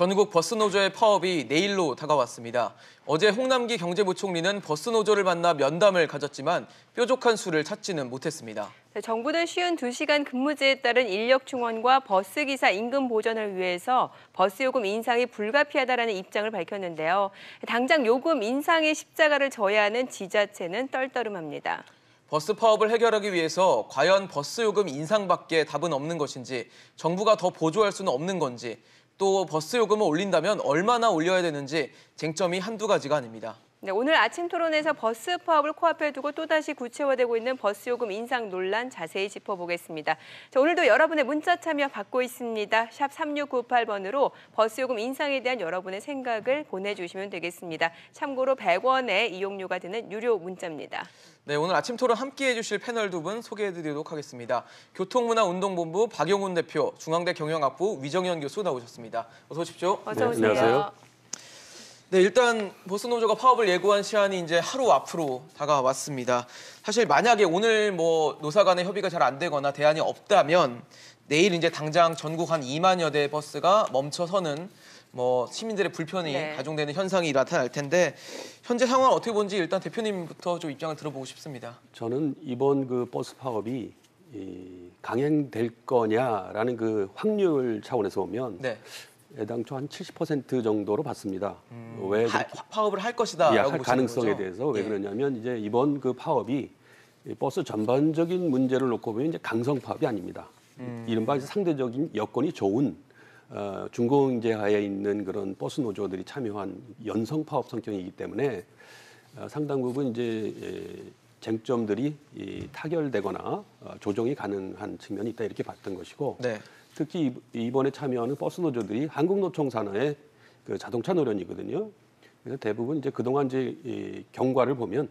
전국 버스 노조의 파업이 내일로 다가왔습니다. 어제 홍남기 경제부총리는 버스 노조를 만나 면담을 가졌지만 뾰족한 수를 찾지는 못했습니다. 네, 정부는 쉰 2시간 근무제에 따른 인력 충원과 버스기사 임금 보전을 위해서 버스 요금 인상이 불가피하다라는 입장을 밝혔는데요. 당장 요금 인상의 십자가를 져야 하는 지자체는 떨떠름합니다. 버스 파업을 해결하기 위해서 과연 버스 요금 인상밖에 답은 없는 것인지 정부가 더 보조할 수는 없는 건지 또 버스 요금을 올린다면 얼마나 올려야 되는지 쟁점이 한두 가지가 아닙니다. 네, 오늘 아침 토론에서 버스 파업을 코앞에 두고 또다시 구체화되고 있는 버스 요금 인상 논란 자세히 짚어보겠습니다. 자, 오늘도 여러분의 문자 참여 받고 있습니다. 샵 3698번으로 버스 요금 인상에 대한 여러분의 생각을 보내주시면 되겠습니다. 참고로 100원의 이용료가 드는 유료 문자입니다. 네, 오늘 아침 토론 함께해 주실 패널 두 분 소개해드리도록 하겠습니다. 교통문화운동본부 박용훈 대표, 중앙대 경영학부 위정현 교수 나오셨습니다. 어서 오십시오. 어서 네, 오세요. 안녕하세요. 네, 일단 버스노조가 파업을 예고한 시한이 이제 하루 앞으로 다가왔습니다. 사실 만약에 오늘 뭐 노사 간의 협의가 잘 안 되거나 대안이 없다면 내일 이제 당장 전국 한 2만여 대 버스가 멈춰서는 뭐 시민들의 불편이 네. 가중되는 현상이 나타날 텐데 현재 상황을 어떻게 본지 일단 대표님부터 좀 입장을 들어보고 싶습니다. 저는 이번 그 버스 파업이 이 강행될 거냐라는 그 확률 차원에서 보면 네, 애당초 한 70% 정도로 봤습니다. 왜 하- 파업을 할 것이다라고 할 보시는 가능성에 거죠? 대해서 왜 예. 그러냐면 이제 이번 그 파업이 이 버스 전반적인 문제를 놓고 보면 이제 강성 파업이 아닙니다. 음. 이른바 상대적인 여건이 좋은 어, 준공영제 하에 있는 그런 버스 노조들이 참여한 연성 파업 성격이기 때문에 어, 상당 부분 이제 예, 쟁점들이 이, 타결되거나 어, 조정이 가능한 측면이 있다 이렇게 봤던 것이고 네. 특히 이- 이번에 참여하는 버스 노조들이 한국노총 산하의 그 자동차 노련이거든요. 그래서 대부분 이제 그동안 이제 이 경과를 보면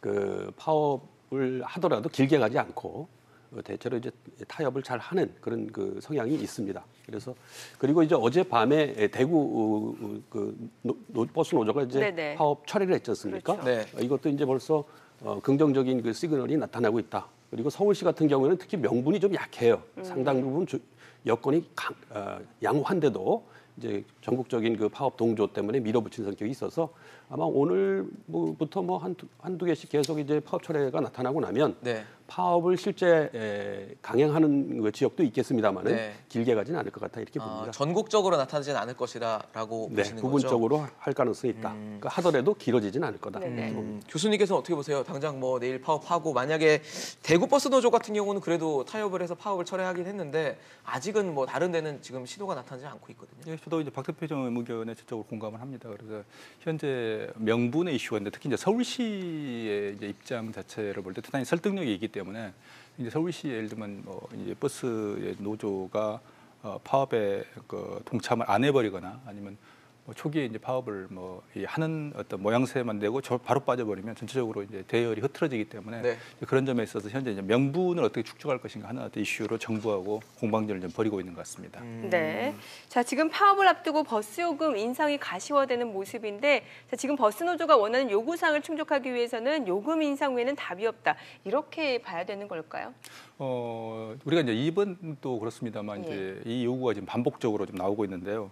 그 파업을 하더라도 길게 가지 않고 어, 대체로 이제 타협을 잘 하는 그런 그 성향이 있습니다. 그래서 그리고 이제 어젯밤에 대구 어, 어, 그 노- 노- 버스 노조가 이제 네네. 파업 철회를 했지 않습니까? 그렇죠. 네. 어, 이것도 이제 벌써 어, 긍정적인 그 시그널이 나타나고 있다. 그리고 서울시 같은 경우에는 특히 명분이 좀 약해요. 상당 부분 주- 여건이 강, 어, 양호한데도 이제 전국적인 그 파업 동조 때문에 밀어붙인 성격이 있어서 아마 오늘부터 뭐 한두, 한두 개씩 계속 이제 파업 철회가 나타나고 나면 네. 파업을 실제 에, 강행하는 그 지역도 있겠습니다만은 네. 길게 가지는 않을 것 같다 이렇게 아, 봅니다. 전국적으로 나타나지는 않을 것이다라고 네, 보시는 거죠? 부분적으로 할 가능성이 있다. 그러니까 하더라도 길어지진 않을 거다. 이렇게 봅니다. 음, 교수님께서 어떻게 보세요? 당장 뭐 내일 파업하고 만약에 대구 버스 노조 같은 경우는 그래도 타협을 해서 파업을 철회하긴 했는데 아직은 뭐 다른 데는 지금 시도가 나타나지 않고 있거든요. 예, 저도 이제 박 대표의 의견에 적극적으로 공감을 합니다. 그래서 현재 명분의 이슈가 있는데 특히 이제 서울시의 이제 입장 자체를 볼 때 대단히 설득력이 있기 때문에 이제 서울시 예를 들면 뭐 이제 버스의 노조가 어, 파업에 그 동참을 안 해버리거나 아니면 뭐 초기에 이제 파업을 뭐이 하는 어떤 모양새만 내고 저 바로 빠져버리면 전체적으로 이제 대열이 흐트러지기 때문에 네. 그런 점에 있어서 현재 이제 명분을 어떻게 축적할 것인가 하는 어떤 이슈로 정부하고 공방전을 좀 벌이고 있는 것 같습니다. 네. 자, 지금 파업을 앞두고 버스 요금 인상이 가시화되는 모습인데 자, 지금 버스 노조가 원하는 요구사항을 충족하기 위해서는 요금 인상 외에는 답이 없다. 이렇게 봐야 되는 걸까요? 어, 우리가 이제 이번도 그렇습니다만 예. 이제 이 요구가 지금 반복적으로 좀 나오고 있는데요.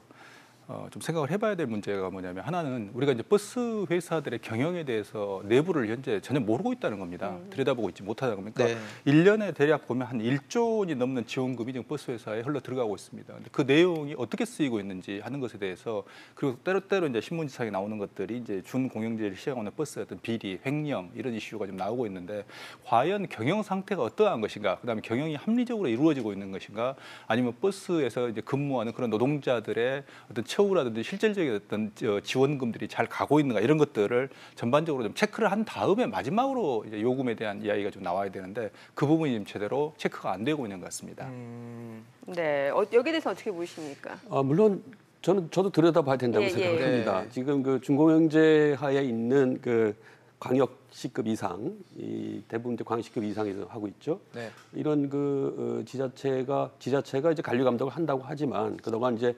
어, 좀 생각을 해봐야 될 문제가 뭐냐면 하나는 우리가 이제 버스 회사들의 경영에 대해서 내부를 현재 전혀 모르고 있다는 겁니다. 들여다보고 있지 못하다 겁니까? 네. 일 1년에 대략 보면 한 1조 원이 넘는 지원금이 지금 버스 회사에 흘러 들어가고 있습니다. 근데 그 내용이 어떻게 쓰이고 있는지 하는 것에 대해서 그리고 때로때로 이제 신문지상에 나오는 것들이 이제 준공영제를 시행하는 버스의 어떤 비리, 횡령 이런 이슈가 좀 나오고 있는데 과연 경영 상태가 어떠한 것인가, 그다음에 경영이 합리적으로 이루어지고 있는 것인가, 아니면 버스에서 이제 근무하는 그런 노동자들의 어떤 처우라든지 실질적인 어떤 저 지원금들이 잘 가고 있는가 이런 것들을 전반적으로 좀 체크를 한 다음에 마지막으로 이제 요금에 대한 이야기가 좀 나와야 되는데 그 부분이 지금 제대로 체크가 안 되고 있는 것 같습니다. 음, 네. 어, 여기에 대해서 어떻게 보십니까? 아, 물론 저는 저도 들여다봐야 된다고 예, 생각을 예. 합니다. 네. 지금 그 중공영제 하에 있는 그 광역시급 이상, 이 대부분 이제 광역시급 이상에서 하고 있죠. 네. 이런 그 어, 지자체가 지자체가 이제 관리 감독을 한다고 하지만 그동안 이제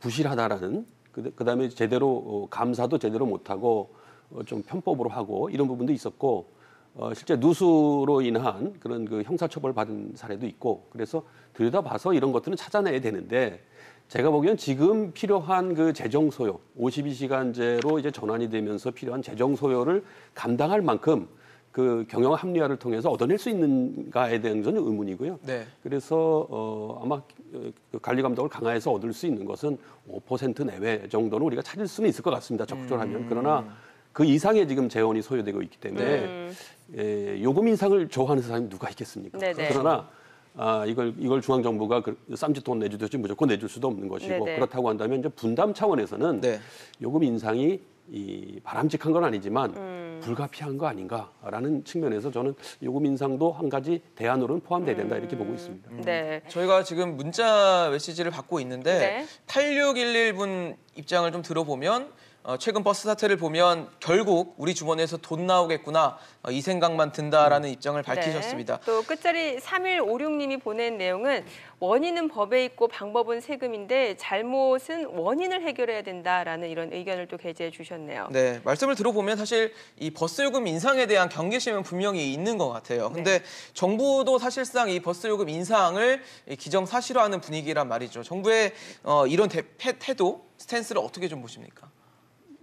부실하다라는 그, 그다음에 제대로 어, 감사도 제대로 못하고 어, 좀 편법으로 하고 이런 부분도 있었고 어, 실제 누수로 인한 그런 그 형사처벌 받은 사례도 있고 그래서 들여다봐서 이런 것들은 찾아내야 되는데 제가 보기엔 지금 필요한 그 재정 소요, 52시간제로 이제 전환이 되면서 필요한 재정 소요를 감당할 만큼 그 경영 합리화를 통해서 얻어낼 수 있는가에 대한 저는 의문이고요. 네. 그래서 어, 아마 그 관리 감독을 강화해서 얻을 수 있는 것은 5% 내외 정도는 우리가 찾을 수는 있을 것 같습니다. 적절하면. 그러나 그 이상의 지금 재원이 소요되고 있기 때문에 음. 예, 요금 인상을 좋아하는 사람이 누가 있겠습니까? 네네. 그러나 아, 이걸 이걸 중앙 정부가 그 쌈짓돈 내주듯이 무조건 내줄 수도 없는 것이고 네네. 그렇다고 한다면 이제 분담 차원에서는 네. 요금 인상이 이 바람직한 건 아니지만 음. 불가피한 거 아닌가라는 측면에서 저는 요금 인상도 한 가지 대안으로는 포함돼야 된다 이렇게 보고 있습니다. 네. 저희가 지금 문자 메시지를 받고 있는데 네. 8611분 입장을 좀 들어보면 어, 최근 버스 사태를 보면 결국 우리 주머니에서 돈 나오겠구나 어, 이 생각만 든다라는 입장을 밝히셨습니다. 네. 또 끝자리 3156님이 보낸 내용은 원인은 법에 있고 방법은 세금인데 잘못은 원인을 해결해야 된다라는 이런 의견을 또 게재해 주셨네요. 네, 말씀을 들어보면 사실 이 버스 요금 인상에 대한 경계심은 분명히 있는 것 같아요. 근데 정부도 사실상 이 버스 요금 인상을 이 기정사실화하는 분위기란 말이죠. 정부의 어, 이런 대, 태- 태도, 스탠스를 어떻게 좀 보십니까?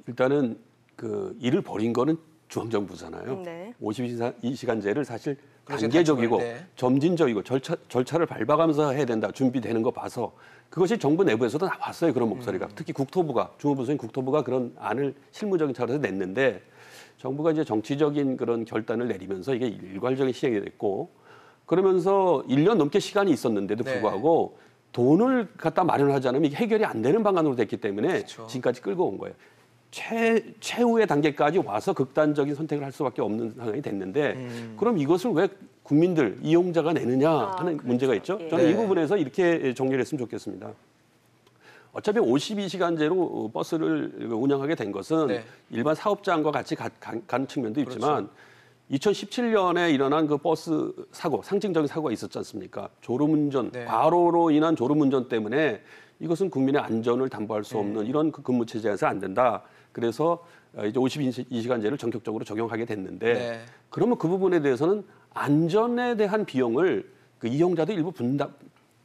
일단은 그 일을 벌인 거는 중앙정부잖아요. 네. 52시간제를 사실 단계적이고 네. 점진적이고 절차, 절차를 밟아가면서 해야 된다 준비되는 거 봐서 그것이 정부 내부에서도 나왔어요 그런 목소리가 음. 특히 국토부가 중앙부서인 국토부가 그런 안을 실무적인 차원에서 냈는데 정부가 이제 정치적인 그런 결단을 내리면서 이게 일괄적인 시행이 됐고 그러면서 1년 넘게 시간이 있었는데도 네. 불구하고 돈을 갖다 마련하지 않으면 이게 해결이 안 되는 방안으로 됐기 때문에 그렇죠. 지금까지 끌고 온 거예요. 최, 최후의 단계까지 와서 극단적인 선택을 할 수밖에 없는 상황이 됐는데 음. 그럼 이것을 왜 국민들 이용자가 내느냐 하는 그렇죠. 문제가 있죠. 예. 저는 네. 이 부분에서 이렇게 정리를 했으면 좋겠습니다. 어차피 52시간제로 버스를 운영하게 된 것은 네. 일반 사업장과 같이 가, 가, 가는 측면도 그렇죠. 있지만 2017년에 일어난 그 버스 사고, 상징적인 사고가 있었지 않습니까? 졸음운전, 네. 과로로 인한 졸음운전 때문에 이것은 국민의 안전을 담보할 수 없는 네. 이런 그 근무 체제에서 안 된다. 그래서 어, 이제 52시간제를 전격적으로 적용하게 됐는데 네. 그러면 그 부분에 대해서는 안전에 대한 비용을 그 이용자도 일부 분담,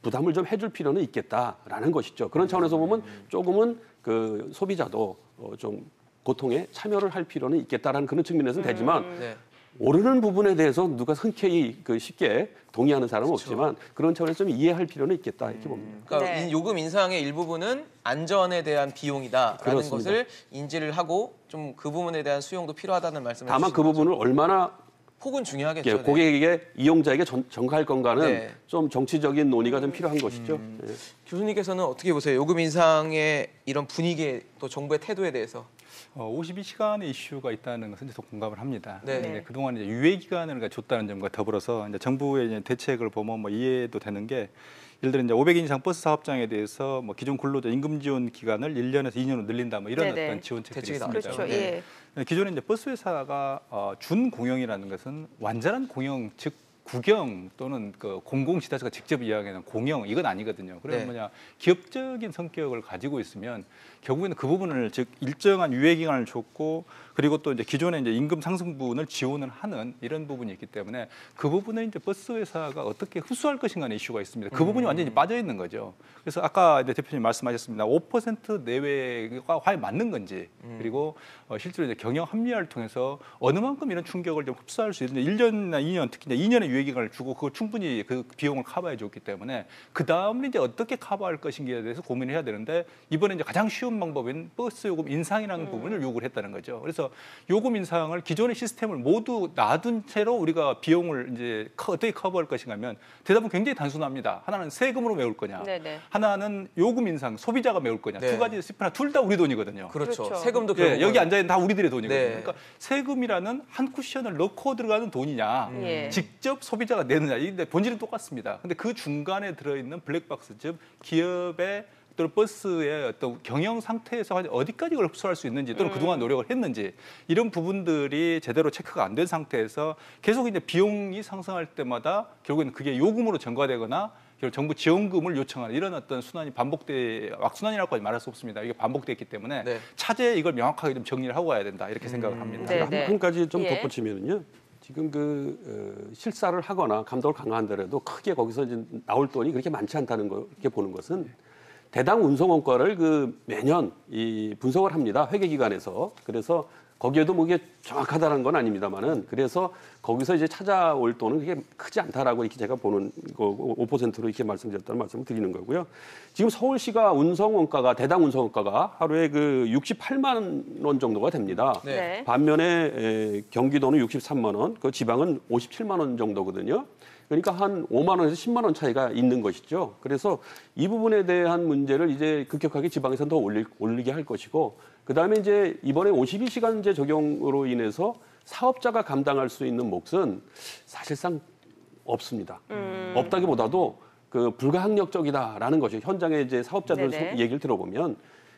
부담을 좀 해줄 필요는 있겠다라는 것이죠. 그런 차원에서 보면 조금은 그 소비자도 어, 좀 고통에 참여를 할 필요는 있겠다라는 그런 측면에서는 되지만 네. 오르는 부분에 대해서 누가 흔쾌히 그 쉽게 동의하는 사람은 그렇죠. 없지만 그런 차원에서 좀 이해할 필요는 있겠다 이렇게 봅니다. 그러니까 네. 이 요금 인상의 일부분은 안전에 대한 비용이다라는 그렇습니다. 것을 인지를 하고 좀 그 부분에 대한 수용도 필요하다는 말씀을 다만 그 거죠. 부분을 얼마나 폭은 중요하겠죠. 예, 네. 고객에게 이용자에게 전, 전가할 건가는 네. 좀 정치적인 논의가 좀 필요한 것이죠. 예. 교수님께서는 어떻게 보세요? 요금 인상의 이런 분위기 또 정부의 태도에 대해서. 어, 52시간의 이슈가 있다는 것은 이제 또 공감을 합니다. 네. 근데 네. 그동안 이제 유예 기간을 그러니까 줬다는 점과 더불어서 이제 정부의 이제 대책을 보면 뭐 이해도 되는 게 예를 들어 이제 500인 이상 버스 사업장에 대해서 뭐 기존 근로자 임금 지원 기간을 1년에서 2년으로 늘린다 뭐 이런 네네. 어떤 지원책들이 있습니다. 그렇죠. 네. 예. 기존에 이제 버스 회사가 어, 준 공영이라는 것은 완전한 공영 즉 국영 또는 그 공공지자체가 직접 이야기하는 공영 이건 아니거든요. 그러면 네. 뭐냐 기업적인 성격을 가지고 있으면 결국에는 그 부분을 즉 일정한 유예 기간을 줬고 그리고 또 이제 기존에 이제 임금 상승 부분을 지원을 하는 이런 부분이 있기 때문에 그 부분에 이제 버스 회사가 어떻게 흡수할 것인가의 이슈가 있습니다. 그 부분이 완전히 빠져 있는 거죠. 그래서 아까 이제 대표님 말씀하셨습니다. 5% 내외가 과연 맞는 건지 그리고 어, 실제로 이제 경영 합리화를 통해서 어느 만큼 이런 충격을 좀 흡수할 수 있는지 1년이나 2년 특히 이제 2년의 유예 기간을 주고 그걸 충분히 그 비용을 커버해 줬기 때문에 그 다음에 이제 어떻게 커버할 것인지에 대해서 고민을 해야 되는데 이번에 이제 가장 쉬운 방법인 버스 요금 인상이라는 부분을 요구를 했다는 거죠. 그래서 요금 인상을 기존의 시스템을 모두 놔둔 채로 우리가 비용을 이제 커- 어떻게 커버할 것인가면 대답은 굉장히 단순합니다. 하나는 세금으로 메울 거냐, 네네. 하나는 요금 인상 소비자가 메울 거냐. 네. 두 가지 스피나 둘 다 우리 돈이거든요. 그렇죠. 그렇죠. 세금도 예, 결국은 여기 앉아 있는 다 우리들의 돈이거든요. 네. 그러니까 세금이라는 한 쿠션을 넣고 들어가는 돈이냐, 예. 직접 소비자가 내느냐, 이게 본질은 똑같습니다. 근데 그 중간에 들어있는 블랙박스, 즉 기업의 또는 버스의 어떤 경영 상태에서 어디까지 이걸 흡수할 수 있는지 또는 그동안 노력을 했는지 이런 부분들이 제대로 체크가 안 된 상태에서 계속 이제 비용이 상승할 때마다 결국에는 그게 요금으로 전가되거나 결국 정부 지원금을 요청하는 이런 어떤 순환이 반복돼 악순환이라고까지 말할 수 없습니다. 이게 반복됐기 때문에 네. 차제에 이걸 명확하게 좀 정리를 하고 가야 된다 이렇게 생각을 합니다. 네, 한, 네. 한 가지 좀 예. 덧붙이면은요. 지금 그 어, 실사를 하거나 감독을 강화한다라도 크게 거기서 이제 나올 돈이 그렇게 많지 않다는 거 이렇게 보는 것은 대당 운송 원가를 그 매년 이 분석을 합니다. 회계 기관에서. 그래서 거기에도 뭐 이게 정확하다는 건 아닙니다만은 그래서 거기서 이제 찾아올 돈은 그게 크지 않다라고 이렇게 제가 보는 거고 5%로 이렇게 말씀드렸다는 말씀을 드리는 거고요. 지금 서울시가 운송 원가가 대당 운송 원가가 하루에 그 68만 원 정도가 됩니다. 네. 네. 반면에 에, 경기도는 63만 원, 그 지방은 57만 원 정도거든요. 그러니까 한 5만 원에서 10만 원 차이가 있는 것이죠. 그래서 이 부분에 대한 문제를 이제 급격하게 지방에서 더 올리, 올리게 할 것이고, 그 다음에 이제 이번에 52시간제 적용으로 인해서 사업자가 감당할 수 있는 몫은 사실상 없습니다. 없다기보다도 그 불가항력적이다라는 것이 현장에 이제 사업자들 얘기를 들어보면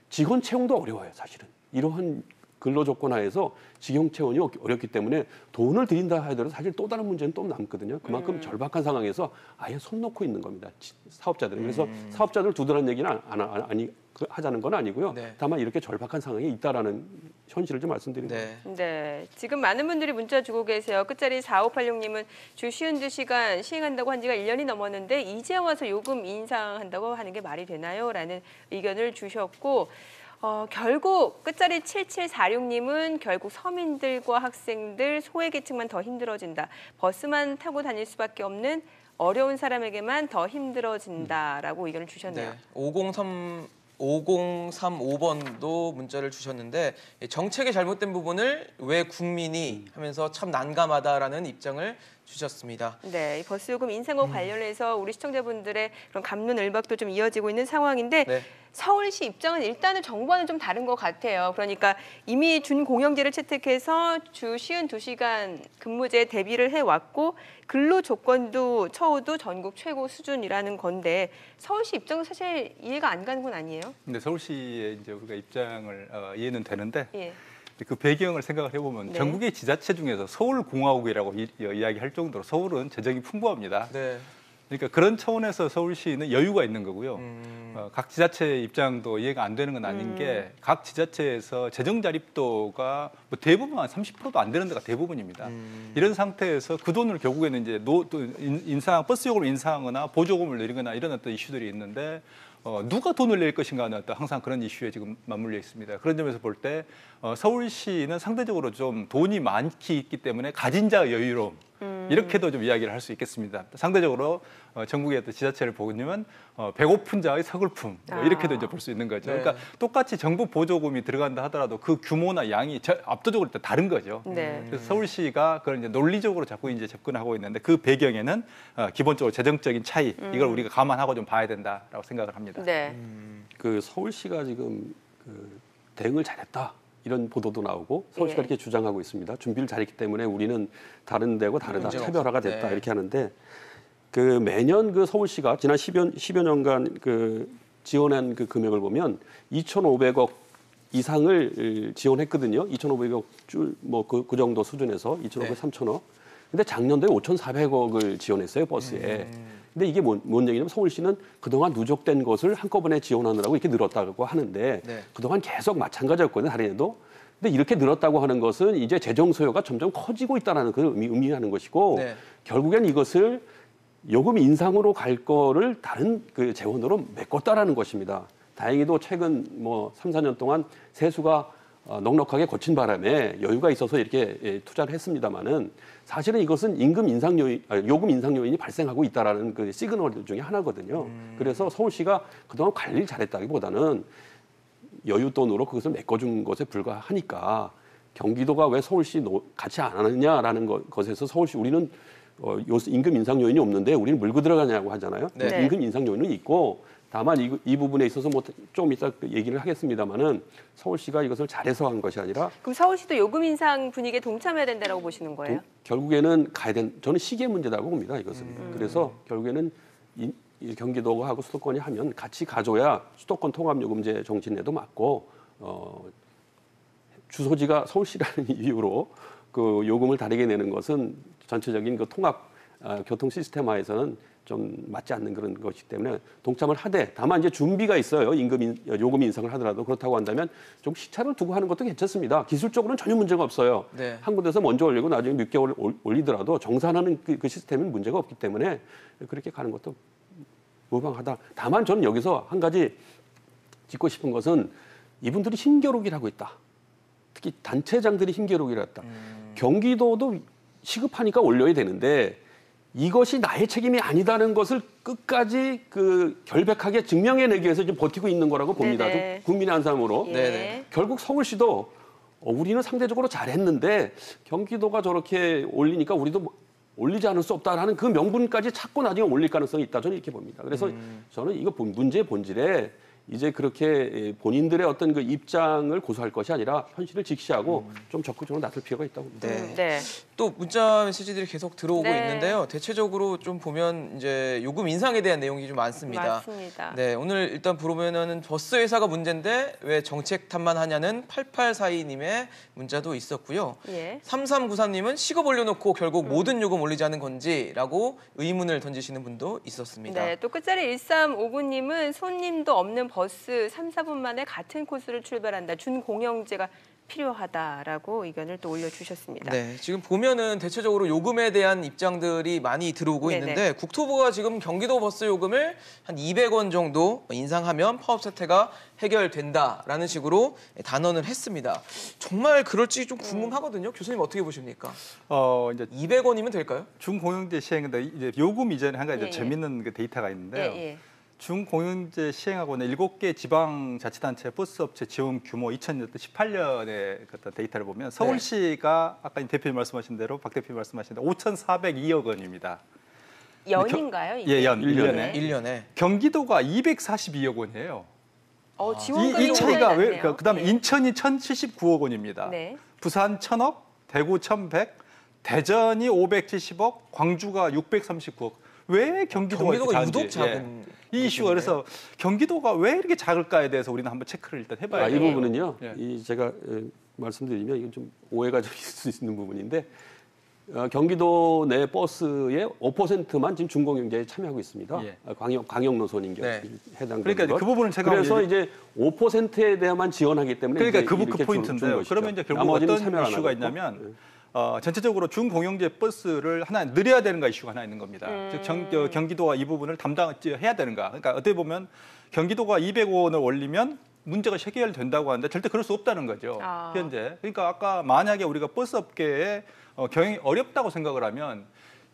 직원 채용도 어려워요, 사실은. 이러한 근로 조건 하에서 직영 채원이 어- 어렵기 때문에 돈을 들인다 하더라도 사실 또 다른 문제는 또 남거든요. 그만큼 절박한 상황에서 아예 손 놓고 있는 겁니다. 지- 사업자들은. 그래서 사업자들 두드라는 얘기는 안, 안, 안- 아니 그 하자는 건 아니고요. 네. 다만 이렇게 절박한 상황에 있다라는 현실을 좀 말씀드립니다. 네. 네, 지금 많은 분들이 문자 주고 계세요. 끝자리 4586님은 주 쉬운 두 시간 시행한다고 한 지가 1년이 넘었는데 이제 와서 요금 인상한다고 하는 게 말이 되나요? 라는 의견을 주셨고 어, 결국 끝자리 7746님은 결국 서민들과 학생들 소외계층만 더 힘들어진다. 버스만 타고 다닐 수밖에 없는 어려운 사람에게만 더 힘들어진다라고 의견을 주셨네요. 네. 503 5035번도 문자를 주셨는데 이 정책의 잘못된 부분을 왜 국민이 하면서 참 난감하다라는 입장을 주셨습니다. 네, 이 버스 요금 인상과 관련해서 우리 시청자분들의 그런 감론을박도 좀 이어지고 있는 상황인데 네. 서울시 입장은 일단은 정부와는 좀 다른 것 같아요. 그러니까 이미 준 공영제를 채택해서 주 쉰두 시간 근무제 대비를 해왔고 근로 조건도 처우도 전국 최고 수준이라는 건데 서울시 입장은 사실 이해가 안 가는 건 아니에요. 근데 서울시의 이제 우리가 입장을 어, 이해는 되는데 예. 그 배경을 생각을 해보면 네. 전국의 지자체 중에서 서울공화국이라고 이, 야기할 정도로 서울은 재정이 풍부합니다. 네. 그러니까 그런 차원에서 서울시는 여유가 있는 거고요. 음, 어, 각 지자체 입장도 이해가 안 되는 건 아닌 음. 게 각 지자체에서 재정 자립도가 뭐 대부분 한 30%도 안 되는 데가 대부분입니다. 음. 이런 상태에서 그 돈을 결국에는 이제 노, 또 인- 인상 버스 요금을 인상하거나 보조금을 내리거나 이런 어떤 이슈들이 있는데 어, 누가 돈을 낼 것인가 하는 어떤 항상 그런 이슈에 지금 맞물려 있습니다. 그런 점에서 볼 때 어, 서울시는 상대적으로 좀 돈이 많기 있기 때문에 가진 자의 여유로움 이렇게도 좀 이야기를 할 수 있겠습니다. 상대적으로 어, 전국의 어떤 지자체를 보면 어, 배고픈 자의 서글픔 뭐 이렇게도 아. 이제 볼 수 있는 거죠. 네. 그러니까 똑같이 정부 보조금이 들어간다 하더라도 그 규모나 양이 저- 압도적으로 일단 다른 거죠. 네. 그래서 서울시가 그걸 이제 논리적으로 자꾸 이제 접근하고 있는데 그 배경에는 어, 기본적으로 재정적인 차이 이걸 우리가 감안하고 좀 봐야 된다라고 생각을 합니다. 네. 그 서울시가 지금 그 대응을 잘했다 이런 보도도 나오고 서울시가 예. 이렇게 주장하고 있습니다. 준비를 잘했기 때문에 우리는 다른 데고 다르다 차별화가 없- 됐다 네. 이렇게 하는데 그 매년 그 서울시가 지난 10여, 10여 년간 그 지원한 그 금액을 보면 2,500억 이상을 지원했거든요. 2,500억 줄뭐그 그 정도 수준에서 2,500, 네. 3,000억. 근데 작년도에 5,400억을 지원했어요 버스에. 음. 근데 이게 뭔, 뭔 얘기냐면 서울시는 그동안 누적된 것을 한꺼번에 지원하느라고 이렇게 늘었다고 하는데 네. 그동안 계속 마찬가지였거든요 다른 애도. 근데 이렇게 늘었다고 하는 것은 이제 재정 소요가 점점 커지고 있다는 걸 의미, 의미하는 것이고 네. 결국엔 이것을 요금 인상으로 갈 거를 다른 그 재원으로 메꿨다라는 것입니다. 다행히도 최근 뭐 3, 4년 동안 세수가 어, 넉넉하게 걷힌 바람에 여유가 있어서 이렇게 예, 투자를 했습니다마는 사실은 이것은 임금 인상 요인, 아, 요금 인상 요인이 발생하고 있다라는 그 시그널 중에 하나거든요. 그래서 서울시가 그동안 관리를 잘했다기보다는 여윳돈으로 그것을 메꿔준 것에 불과하니까 경기도가 왜 서울시 노- 같이 안 하느냐라는 것, 것에서 서울시 우리는 어, 요 임금 인상 요인이 없는데 우리는 물고 들어가냐고 하잖아요. 네. 임금 인상 요인은 있고 다만 이, 이 부분에 있어서 뭐 좀 이따 그 얘기를 하겠습니다만은 서울시가 이것을 잘해서 한 것이 아니라 그럼 서울시도 요금 인상 분위기에 동참해야 된다고 보시는 거예요? 도- 결국에는 가야 된 저는 시기의 문제라고 봅니다 이것은 그래서 결국에는 이, 이 경기도가 하고 수도권이 하면 같이 가져야 수도권 통합 요금제 정신에도 맞고 어, 주소지가 서울시라는 이유로 그 요금을 다르게 내는 것은 전체적인 그 통합 아, 교통 시스템화에서는 좀 맞지 않는 그런 것이기 때문에 동참을 하되 다만 이제 준비가 있어요 임금 인, 요금 인상을 하더라도 그렇다고 한다면 좀 시차를 두고 하는 것도 괜찮습니다 기술적으로는 전혀 문제가 없어요 네. 한 군데서 먼저 올리고 나중에 몇 개월 올- 올리더라도 정산하는 그, 그 시스템은 문제가 없기 때문에 그렇게 가는 것도 무방하다. 다만 저는 여기서 한 가지 짚고 싶은 것은 이분들이 힘겨루기를 하고 있다. 특히 단체장들이 힘겨루기를 했다. 경기도도 시급하니까 올려야 되는데 이것이 나의 책임이 아니다는 것을 끝까지 그 결백하게 증명해내기 위해서 지금 버티고 있는 거라고 봅니다. 네네. 좀 국민의 안상으로. 예. 결국 서울시도 어, 우리는 상대적으로 잘했는데 경기도가 저렇게 올리니까 우리도 뭐 올리지 않을 수 없다라는 그 명분까지 찾고 나중에 올릴 가능성이 있다 저는 이렇게 봅니다. 그래서 저는 이거 본- 문제의 본질에 이제 그렇게 예, 본인들의 어떤 그 입장을 고수할 것이 아니라 현실을 직시하고 좀 적극적으로 나설 필요가 있다고 봅니다. 네. 음, 네. 또 문자 메시지들이 계속 들어오고 네. 있는데요. 대체적으로 좀 보면 이제 요금 인상에 대한 내용이 좀 많습니다. 맞습니다. 네, 오늘 일단 보면은 버스 회사가 문제인데 왜 정책 탓만 하냐는 8842님의 문자도 있었고요. 예. 3393님은 시급 올려놓고 결국 모든 요금 올리자는 건지라고 의문을 던지시는 분도 있었습니다. 네, 또 끝자리 1359님은 손님도 없는 버스 3, 4분 만에 같은 코스를 출발한다. 준공영제가 필요하다라고 의견을 또 올려주셨습니다. 네, 지금 보면은 대체적으로 요금에 대한 입장들이 많이 들어오고 네네. 있는데 국토부가 지금 경기도 버스 요금을 한 200원 정도 인상하면 파업 사태가 해결된다라는 식으로 단언을 했습니다. 정말 그럴지 좀 궁금하거든요. 교수님 어떻게 보십니까? 어 이제 200원이면 될까요? 준공영제 시행인데 이제 요금 이전에 한 가지 예, 예. 재밌는 그 데이터가 예, 있는데요. 예. 준공영제 시행하고는 일곱 개 지방자치단체 버스업체 지원 규모 2018년의 어떤 데이터를 보면 서울시가 아까 이 대표님 말씀하신 대로 박 대표님 말씀하신 대로 5,402억 원입니다. 연인가요? 이게? 예, 연일 년에. 네. 1년에. 경기도가 242억 원이에요. 어, 지원금이 이, 이 차이가 왜? 그, 그다음에 예. 인천이 1,079억 원입니다. 네. 부산 1,000억, 대구 1,100, 대전이 570억, 광주가 639억. 왜 경기도가, 경기도가 이렇게 유독 작은 예. 이 이슈가 그래서 경기도가 왜 이렇게 작을까에 대해서 우리는 한번 체크를 일단 해봐야 아, 이 돼요. 부분은요. 예. 이 제가 에, 말씀드리면 이건 좀 오해가 좀 있을 수 있는 부분인데 어, 경기도 내 버스의 5%만 지금 중공영제에 참여하고 있습니다. 예. 아, 광역 광역 노선인 경우 네. 해당되는 그러니까 것. 그 부분을 제가 그래서 얘기- 이제 5%에 대해만 지원하기 때문에 그러니까 그, 그 포인트인데요. 그러면 이제 결국 어떤 이슈가. 있냐면 어, 전체적으로 중공영제 버스를 하나 늘려야 되는가 이슈가 하나 있는 겁니다. 음. 즉 정, 어, 경기도가 이 부분을 담당해야 되는가. 그러니까 어떻게 보면 경기도가 200원을 올리면 문제가 해결된다고 하는데 절대 그럴 수 없다는 거죠. 아. 현재. 그러니까 아까 만약에 우리가 버스 업계에 어, 경영이 어렵다고 생각을 하면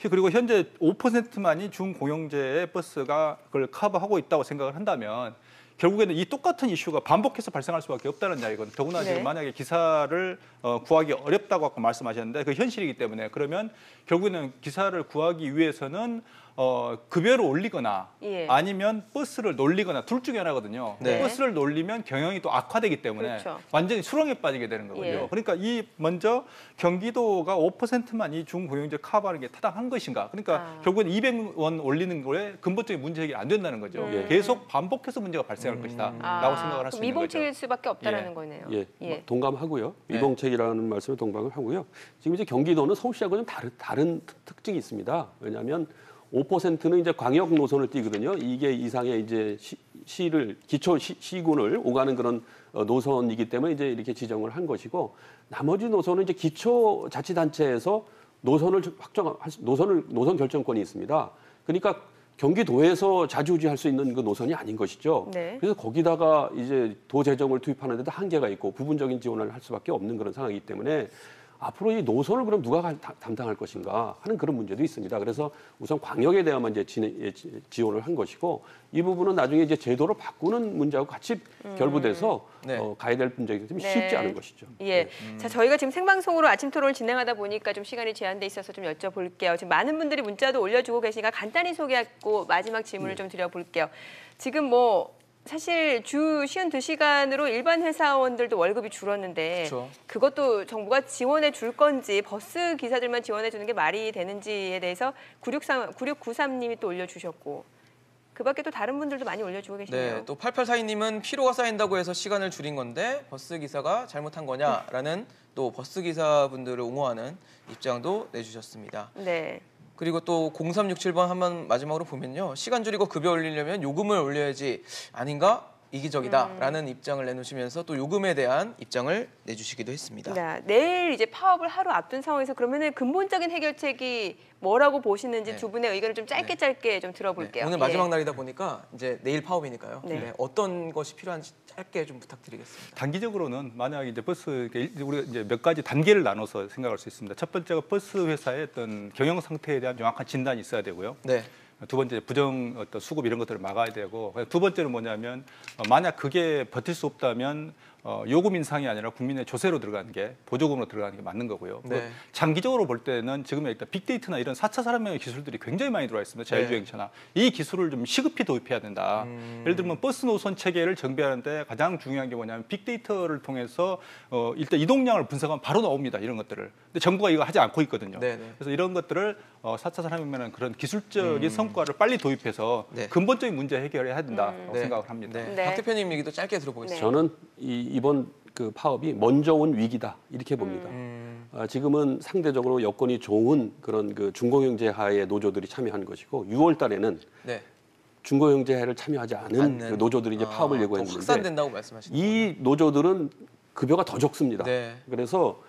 그리고 현재 5%만이 중공영제의 버스가 그걸 커버하고 있다고 생각을 한다면 결국에는 이 똑같은 이슈가 반복해서 발생할 수밖에 없다는 이야기거든요. 더구나 네. 지금 만약에 기사를 어, 구하기 어렵다고 아까 말씀하셨는데 그 현실이기 때문에 그러면 결국에는 기사를 구하기 위해서는 어, 급여를 올리거나 예. 아니면 버스를 놀리거나 둘 중에 하나거든요. 네. 버스를 놀리면 경영이 또 악화되기 때문에 그렇죠. 완전히 수렁에 빠지게 되는 거거든요. 예. 그러니까 이 먼저 경기도가 5%만 이 중고용제 커버하는 게 타당한 것인가? 그러니까 아. 결국엔 200원 올리는 거에 근본적인 문제 해결이 안 된다는 거죠. 음. 계속 반복해서 문제가 발생할 음. 것이다라고 아, 생각을 할 수 있는 거죠. 미봉책일 수밖에 없다라는 예. 거네요. 예, 예. 동감하고요. 네. 이봉책이라는 말씀에 동감을 하고요. 지금 이제 경기도는 서울시하고 좀 다른 다른 특- 특징이 있습니다. 왜냐하면 5%는 이제 광역 노선을 띄거든요. 이게 이상의 이제 시, 시를 기초 시, 시군을 오가는 그런 어, 노선이기 때문에 이제 이렇게 지정을 한 것이고 나머지 노선은 이제 기초 자치단체에서 노선을 확정 노선을 노선 결정권이 있습니다. 그러니까 경기도에서 자주지할 수 있는 그 노선이 아닌 것이죠. 네. 그래서 거기다가 이제 도 재정을 투입하는 데도 한계가 있고 부분적인 지원을 할 수밖에 없는 그런 상황이기 때문에 앞으로 이 노선을 그럼 누가 다- 담당할 것인가 하는 그런 문제도 있습니다. 그래서 우선 광역에 대한만 이제 예, 지- 지원을 한 것이고 이 부분은 나중에 이제 제도를 바꾸는 문제하고 같이 결부돼서 네. 어, 가야 될 문제이기 때문에 네. 쉽지 않은 것이죠. 예. 자, 저희가 지금 생방송으로 아침 토론을 진행하다 보니까 좀 시간이 제한돼 있어서 좀 여쭤볼게요. 지금 많은 분들이 문자도 올려주고 계시니까 간단히 소개하고 마지막 질문을 좀 드려볼게요. 지금 뭐 사실 주 쉬운 두 시간으로 일반 회사원들도 월급이 줄었는데 그렇죠. 그것도 정부가 지원해 줄 건지 버스 기사들만 지원해 주는 게 말이 되는지에 대해서 963, 9693님이 또 올려주셨고 그 밖에 또 다른 분들도 많이 올려주고 계시네요. 네, 또 8842님은 피로가 쌓인다고 해서 시간을 줄인 건데 버스 기사가 잘못한 거냐라는 또 버스 기사분들을 옹호하는 입장도 내주셨습니다. 네. 그리고 또 0367번 한번 마지막으로 보면요. 시간 줄이고 급여 올리려면 요금을 올려야지 아닌가? 이기적이다라는 입장을 내놓으시면서 또 요금에 대한 입장을 내주시기도 했습니다. 네, 내일 이제 파업을 하루 앞둔 상황에서 그러면은 근본적인 해결책이 뭐라고 보시는지 네. 두 분의 의견을 좀 짧게 짧게 좀 네, 들어볼게요. 오늘 예. 마지막 날이다 보니까 이제 내일 파업이니까요. 네. 네, 어떤 것이 필요한지 짧게 좀 부탁드리겠습니다. 단기적으로는 만약 이제 버스 우리가 이제 몇 가지 단계를 나눠서 생각할 수 있습니다. 첫 번째가 버스 회사의 어떤 경영 상태에 대한 정확한 진단이 있어야 되고요. 네. 두 번째 부정 어떤 수급 이런 것들을 막아야 되고 두 번째는 뭐냐면 어, 만약 그게 버틸 수 없다면 어, 요금 인상이 아니라 국민의 조세로 들어가는 게 보조금으로 들어가는 게 맞는 거고요. 네. 그 장기적으로 볼 때는 지금 일단 빅데이터나 이런 4차 산업혁명 기술들이 굉장히 많이 들어와 있습니다. 자율주행차나 이 기술을 좀 시급히 도입해야 된다. 음. 예를 들면 버스 노선 체계를 정비하는데 가장 중요한 게 뭐냐면 빅데이터를 통해서 어, 일단 이동량을 분석하면 바로 나옵니다. 이런 것들을. 근데 정부가 이거 하지 않고 있거든요. 네네. 그래서 이런 것들을 어, 4차 산업혁명은 그런 기술적인 성과를 빨리 도입해서 네. 근본적인 문제 해결해야 된다고 네. 생각을 합니다. 네. 네. 박 대표님 얘기도 짧게 들어보겠습니다. 네. 저는 이, 이번 그 파업이 먼저 온 위기다 이렇게 봅니다. 음, 아, 지금은 상대적으로 여건이 좋은 그런 그 중고형제 하에 노조들이 참여한 것이고 6월 달에는 네. 중고형제를 참여하지 않은. 그 노조들이 이제 아, 파업을 더 예고했는데 확산된다고 말씀하시는 이 노조들은 급여가 더 적습니다. 네. 그래서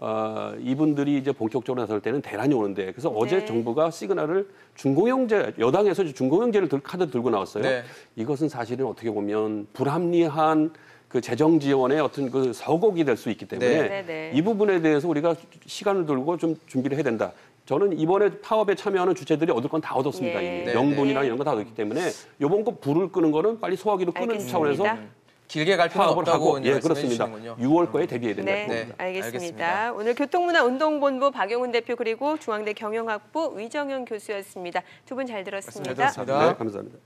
어, 이분들이 이제 본격적으로 나설 때는 대란이 오는데 그래서 네. 어제 정부가 시그널을 중공영제 여당에서 중공영제를 들, 카드 들고 나왔어요. 네. 이것은 사실은 어떻게 보면 불합리한 그 재정 지원의 어떤 그 서곡이 될 수 있기 때문에 네. 네, 네. 이 부분에 대해서 우리가 시간을 들고 좀 준비를 해야 된다. 저는 이번에 파업에 참여하는 주체들이 얻을 건 다 얻었습니다. 예. 이미 네, 명분이나 네. 이런 거 다 얻었기 때문에 이번 거 불을 끄는 거는 빨리 소화기로 끄는 알겠습니다. 차원에서 길게 갈 필요는 없다고 예 그렇습니다. 주시는군요. 6월 거에 대비해야 된다. 네, 네, 알겠습니다. 알겠습니다. 오늘 교통문화운동본부 박용훈 대표 그리고 중앙대 경영학부 위정현 교수였습니다. 두 분 잘 들었습니다. 잘 들었습니다. 네, 감사합니다.